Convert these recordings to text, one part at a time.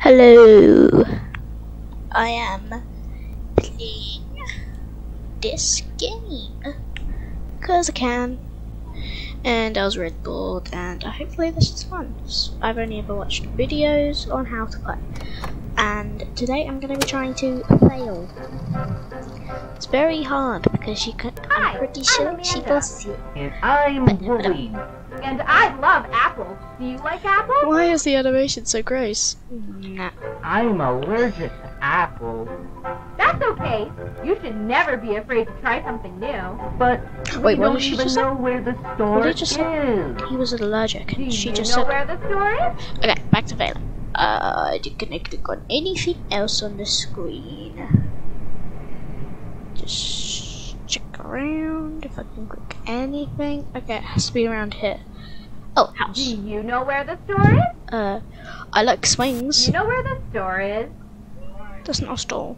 Hello. I am playing this game because I can. And I was Red Bulled, and I hopefully this is fun. I've only ever watched videos on how to play, and today I'm going to be trying to fail. It's very hard because you can. I'm pretty I'm sure she does you. And I'm But- but- Wooly. And I love apples. Do you like apples? Why is the animation so gross? Nah. I'm allergic to apples. That's okay. You should never be afraid to try something new. But Wait, we what don't did she even just say? know where the store did you is. just say? He was allergic, Do and she you just know said. where the store is? Okay, back to failing. Uh, you can click on anything else on the screen. Just check around if I can click anything. Okay, it has to be around here. Oh, house. Do you know where the store is? Uh, I like Do swings. you know where the store is? That's not a store.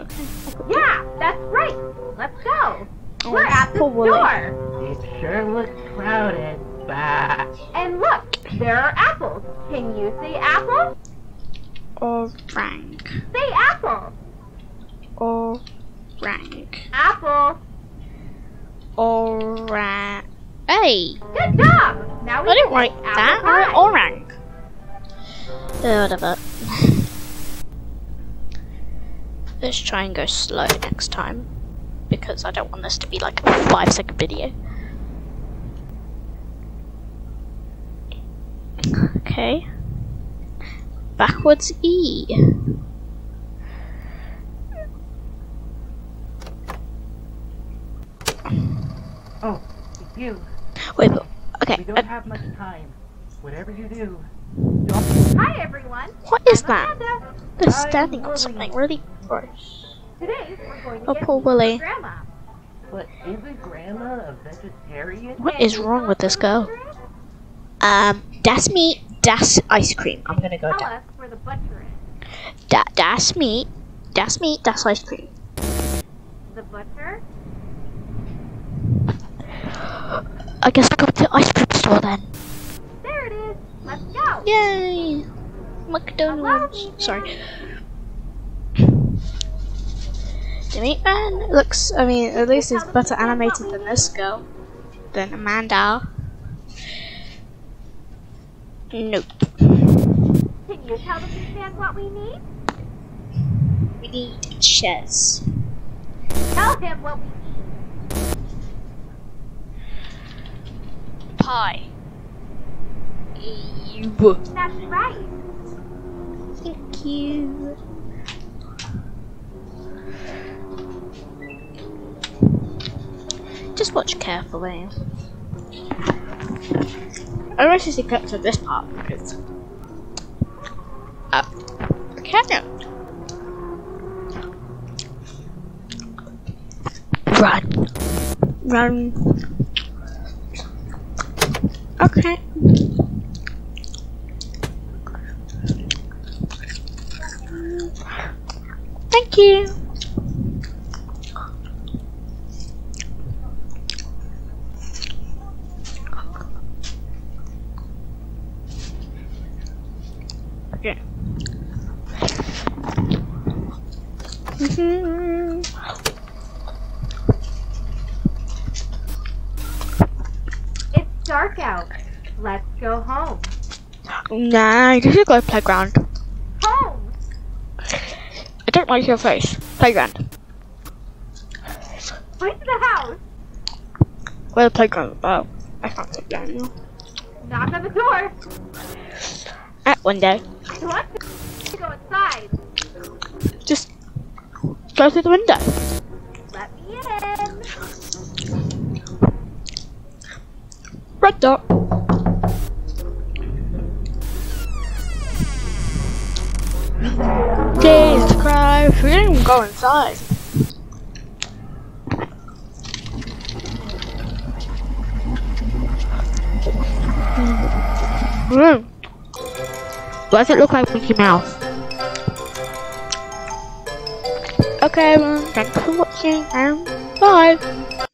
Okay. Yeah, that's right. Let's go. Oh, We're at the poor Wooly. store. It sure looks crowded. Bah. And look, there are apples. Can you see apple? Or rank. Say apple. Or rank. Apple. Or rank. Hey! Good job. Now we I didn't can write that. apple I wrote pie. orang. Uh, whatever. Let's try and go slow next time. Because I don't want this to be like a five second video. Okay. Backwards E. Oh, it's you. Wait, but, okay. We uh, don't have much time. Whatever you do, Hi everyone. what is I'm that? Amanda. They're standing on something really gross. Today we're going to Oh, get poor Willie. Grandma. but isn't Grandma a vegetarian? What And is you wrong with this girl? Um, that's meat, that's ice cream. I'm gonna go Tell down. us where the butcher is. That that's meat, that's meat, that's ice cream. The butcher? I guess go to the ice cream store then. There it is. Let's go. Yay! McDonald's. Sorry. The meat man looks, I mean, at least it's better animated than this girl. Than Amanda. Nope. Can you tell the meat man what we need? We need chess. Tell him what we Pie. You. That's right. Thank you. Just watch carefully. I wish you could cut to this part because. Uh, I can't. Run. Run. Okay. Thank you. Okay. Mhm. It's dark out. Let's go home. Nah, you should go playground. Home. I don't like your face. Playground. To the house. Where the playground? Oh, I can't sit down now. Knock on the door. At one window. I want to go inside. Just go through the window. Let me in. Red dot. Christ, we didn't even go inside. Mm. Why does it look like Mickey Mouse? Okay, well, thanks for watching and bye.